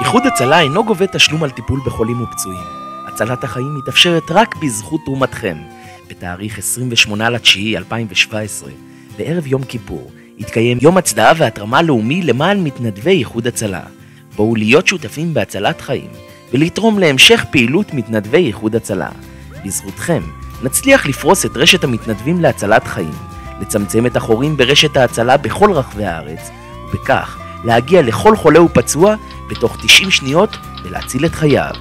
איחוד הצלה אינו גובה תשלום על טיפול בחולים ופצועים. הצלת החיים מתאפשרת רק בזכות תרומתכם. בתאריך 28.9.2017, בערב יום כיפור, יתקיים יום הצדעה והתרמה לאומי למען מתנדבי איחוד הצלה. בואו להיות שותפים בהצלת חיים ולתרום להמשך פעילות מתנדבי איחוד הצלה. בזכותכם נצליח לפרוס את רשת המתנדבים להצלת חיים, לצמצם את החורים ברשת ההצלה בכל רחבי הארץ, ובכך להגיע לכל חולה ופצוע בתוך 90 שניות ולהציל את חייו.